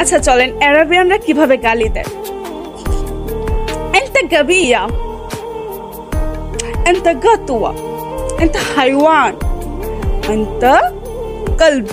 আচ্ছা চলেন অ্যারাবিয়ানরা কীভাবে গালি দেয় انت غبية انت قطوة انت حيوان انت كلب